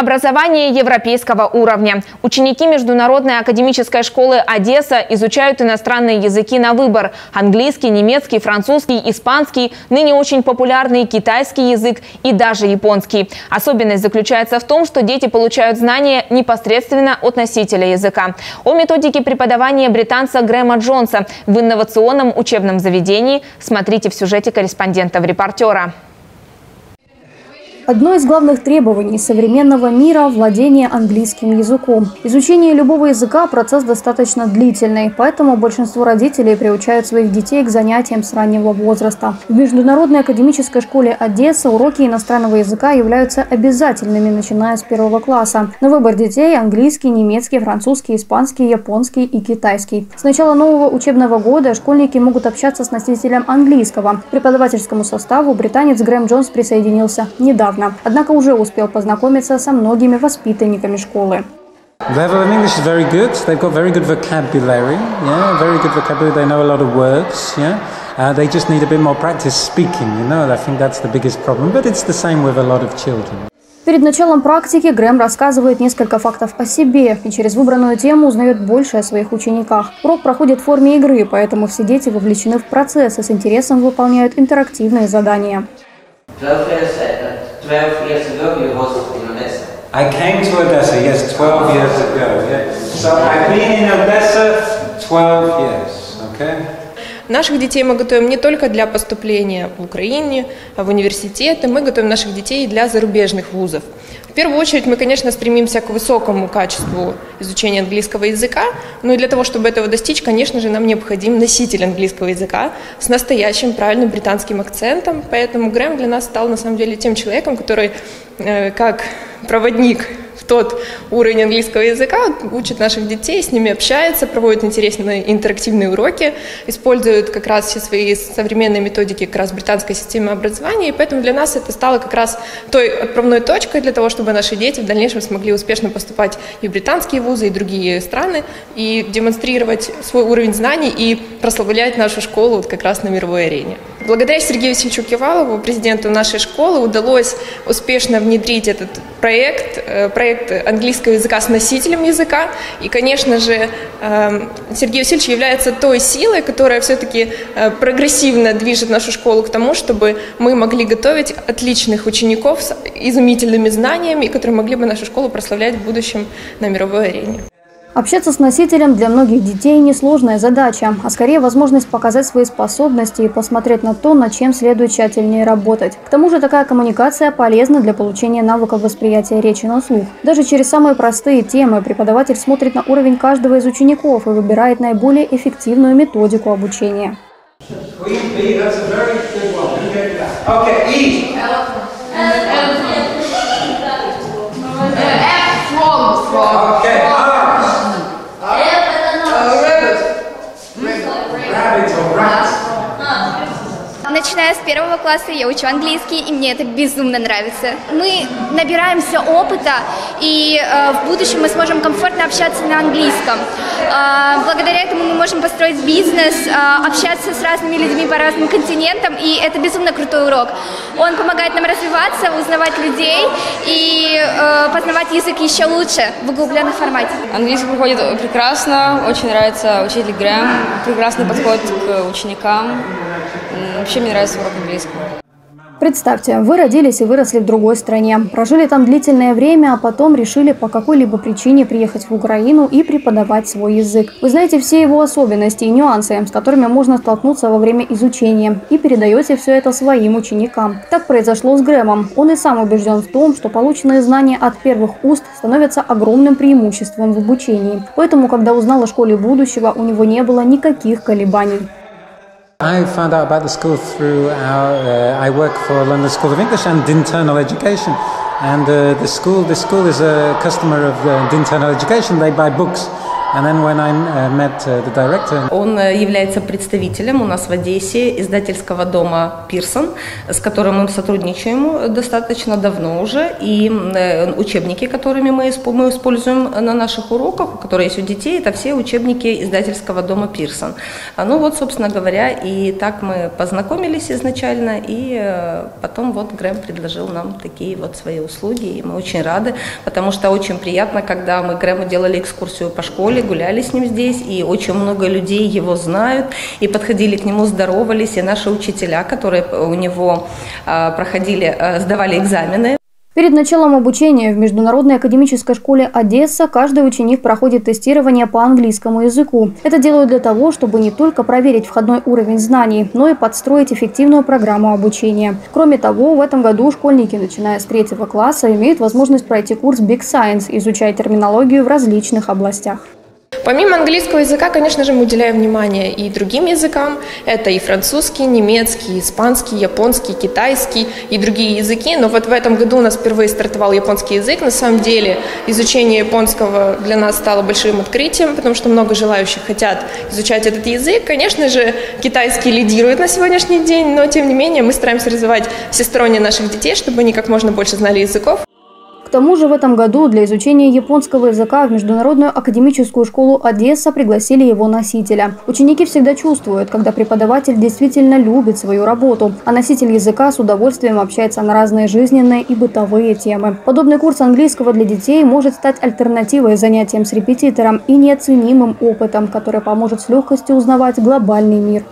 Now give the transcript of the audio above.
Образование европейского уровня. Ученики Международной академической школы Одесса изучают иностранные языки на выбор. Английский, немецкий, французский, испанский, ныне очень популярный китайский язык и даже японский. Особенность заключается в том, что дети получают знания непосредственно от носителя языка. О методике преподавания британца Грэма Джонса в инновационном учебном заведении смотрите в сюжете корреспондента в репортера. Одно из главных требований современного мира – владение английским языком. Изучение любого языка – процесс достаточно длительный, поэтому большинство родителей приучают своих детей к занятиям с раннего возраста. В Международной академической школе Одесса уроки иностранного языка являются обязательными, начиная с первого класса. На выбор детей – английский, немецкий, французский, испанский, японский и китайский. С начала нового учебного года школьники могут общаться с носителем английского. К преподавательскому составу британец Грэм Джонс присоединился недавно недавно, однако уже успел познакомиться со многими воспитанниками школы. level of English is very good. They've got very good vocabulary. Yeah, very good vocabulary. They know a lot of words. Yeah, uh, they just need a bit more practice speaking. You know, I think that's the biggest problem. But it's the same with a lot of children. Перед началом практики Грэм рассказывает несколько фактов о себе и через выбранную тему узнает больше о своих учениках. Урок проходит в форме игры, поэтому все дети вовлечены в процесс и с интересом выполняют интерактивные задания. 12 years ago you was in Odessa? I came to Odessa, yes, 12 years ago. Yeah. So I've been in Odessa 12 years, okay? Наших детей мы готовим не только для поступления в Украине, в университеты, мы готовим наших детей для зарубежных вузов. В первую очередь мы, конечно, стремимся к высокому качеству изучения английского языка, но и для того, чтобы этого достичь, конечно же, нам необходим носитель английского языка с настоящим правильным британским акцентом. Поэтому Грэм для нас стал на самом деле тем человеком, который э, как проводник тот уровень английского языка, учит наших детей, с ними общается, проводит интересные интерактивные уроки, использует как раз все свои современные методики как раз британской системы образования, и поэтому для нас это стало как раз той отправной точкой для того, чтобы наши дети в дальнейшем смогли успешно поступать и в британские вузы, и другие страны, и демонстрировать свой уровень знаний и прославлять нашу школу вот как раз на мировой арене. Благодаря Сергею Васильевичу Кивалову, президенту нашей школы, удалось успешно внедрить этот проект, э, проект английского языка с носителем языка. И, конечно же, эм, Сергей Васильевич является той силой, которая все-таки э, прогрессивно движет нашу школу к тому, чтобы мы могли готовить отличных учеников с изумительными знаниями, которые могли бы нашу школу прославлять в будущем на мировой арене. Общаться с носителем для многих детей – несложная задача, а скорее возможность показать свои способности и посмотреть на то, над чем следует тщательнее работать. К тому же такая коммуникация полезна для получения навыков восприятия речи на слух. Даже через самые простые темы преподаватель смотрит на уровень каждого из учеников и выбирает наиболее эффективную методику обучения. Okay, Начиная с первого класса я учу английский, и мне это безумно нравится. Мы набираемся опыта, и э, в будущем мы сможем комфортно общаться на английском. Э, благодаря этому мы можем построить бизнес, э, общаться с разными людьми по разным континентам, и это безумно крутой урок. Он помогает нам развиваться, узнавать людей и э, познавать язык еще лучше в углубленном формате. Английский проходит прекрасно, очень нравится учитель Грэм, прекрасный подход к ученикам. Вообще мне нравится урок английского. Представьте, вы родились и выросли в другой стране, прожили там длительное время, а потом решили по какой-либо причине приехать в Украину и преподавать свой язык. Вы знаете все его особенности и нюансы, с которыми можно столкнуться во время изучения, и передаете все это своим ученикам. Так произошло с Грэмом. Он и сам убежден в том, что полученные знания от первых уст становятся огромным преимуществом в обучении. Поэтому, когда узнал о школе будущего, у него не было никаких колебаний. I found out about the school through our, uh, I work for London School of English and Internal Education. And uh, the school, the school is a customer of uh, Internal Education. They buy books Uh, uh, director, Он э, является представителем у нас в Одессе издательского дома «Пирсон», с которым мы сотрудничаем достаточно давно уже. И э, учебники, которыми мы мы используем на наших уроках, которые есть у детей, это все учебники издательского дома «Пирсон». А, Ну вот, собственно говоря, и так мы познакомились изначально, и э, потом вот Грэм предложил нам такие вот свои услуги, и мы очень рады, потому что очень приятно, когда мы Грэму делали экскурсию по школе, гуляли с ним здесь, и очень много людей его знают, и подходили к нему, здоровались, и наши учителя, которые у него а, проходили, а, сдавали экзамены, Перед началом обучения в Международной академической школе Одесса каждый ученик проходит тестирование по английскому языку. Это делают для того, чтобы не только проверить входной уровень знаний, но и подстроить эффективную программу обучения. Кроме того, в этом году школьники, начиная с третьего класса, имеют возможность пройти курс Big Science, изучая терминологию в различных областях. Помимо английского языка, конечно же, мы уделяем внимание и другим языкам. Это и французский, немецкий, испанский, японский, китайский и другие языки. Но вот в этом году у нас впервые стартовал японский язык. На самом деле изучение японского для нас стало большим открытием, потому что много желающих хотят изучать этот язык. Конечно же, китайский лидирует на сегодняшний день, но тем не менее мы стараемся развивать всесторонне наших детей, чтобы они как можно больше знали языков. К тому же в этом году для изучения японского языка в Международную академическую школу Одесса пригласили его носителя. Ученики всегда чувствуют, когда преподаватель действительно любит свою работу, а носитель языка с удовольствием общается на разные жизненные и бытовые темы. Подобный курс английского для детей может стать альтернативой занятиям с репетитором и неоценимым опытом, который поможет с легкостью узнавать глобальный мир.